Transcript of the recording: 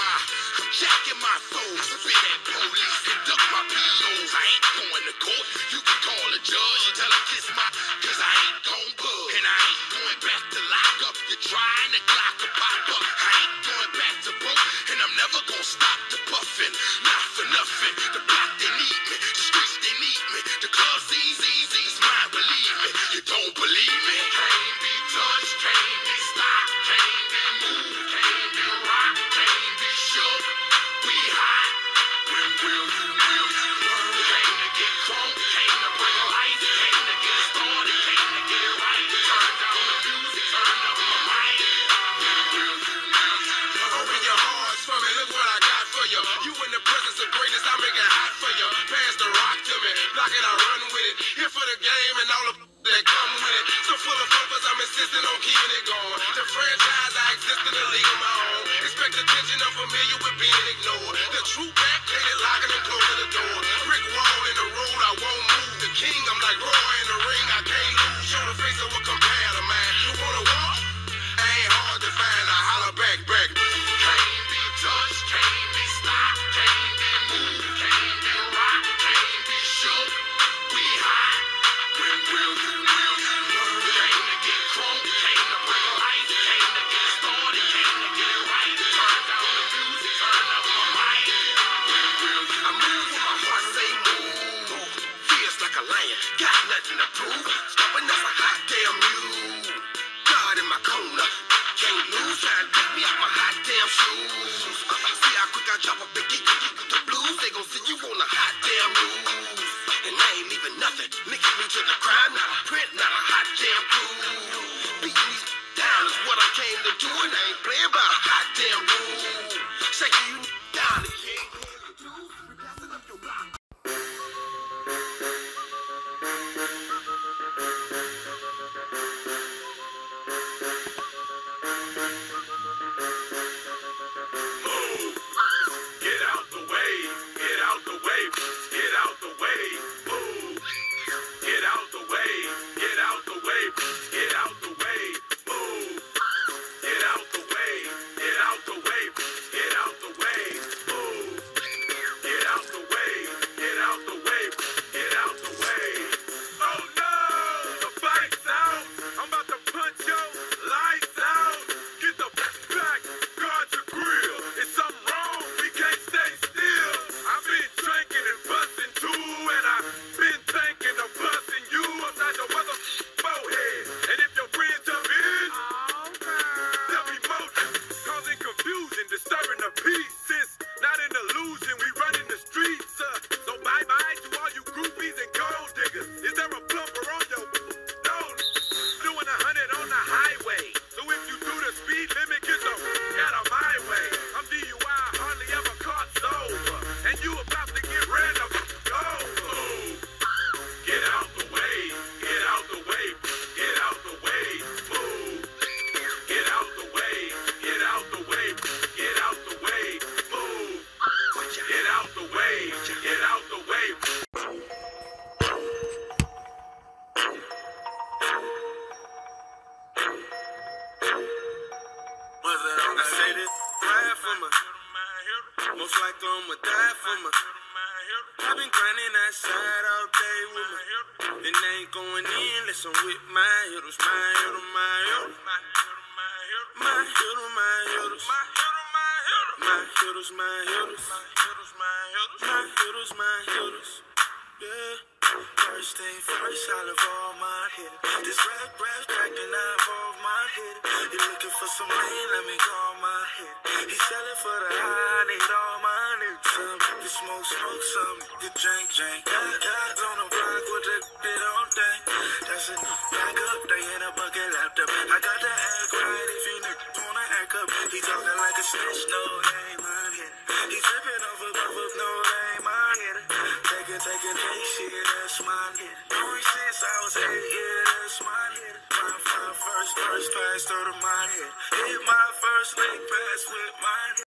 My, I'm jacking my foes. I spit at police duck my POs. I ain't going to court. You can call a judge and tell him kiss my, cause I ain't gon' bug. And I ain't going back to lock up. You're trying to clock a pop up. I ain't going back to broke. And I'm never gonna stop the puffin'. Not for nothing. The block they need me. The streets they need me. The clubs these easy's mine. Believe me. You don't believe me? Can't be touched. Can't For you. In the presence of greatness. I make it hot for you. Pass the rock to me. Block it. I run with it. Here for the game and all the that come with it. So full of focus, I'm insisting on keeping it going. The franchise, I exist in a league of my own. Expect attention, I'm familiar with being ignored. The true back, plated locking and closing the door. Brick wall in the road, I won't move. The king, I'm like Roy in the ring, I can't lose. Show the face of a competitor, to prove. Stopping us a hot damn mule. God in my corner, can't lose. Trying to pick me out my hot damn shoes. See how quick I drop get you the blues. They gon' see you on a hot damn news. And I ain't leaving nothing. Linking me to the crime, not a print, not a hot damn clue. Beating these down is what I came to do, and I ain't playing by a hot damn rule. Shaking you Most likely I'ma die for my. I've been grinding outside all day with my. And they ain't going in unless I'm with my hitters, my hitter, my hitter. My hitter, my hitters. My hitters, my hitters. My hitters, my hitters. Yeah. First thing first, I love all my hit. This rap, rap, track, and I involve my hit. You looking for some lean, let me call my hit. He selling for the high, need all my niggas. Some you smoke, smoke, some you drink, drink. Guys on the block with the they don't think. That's a back up, they in a bucket laptop. I got the He talking like a snitch, no, they ain't my hit. He tripping off above up, no, they ain't my hit. Taking, taking, take shit, that's my hit. Ever since I was eight, yeah, that's my hit. My, my first, first pass through to my head. Hit my first leg pass with my hit.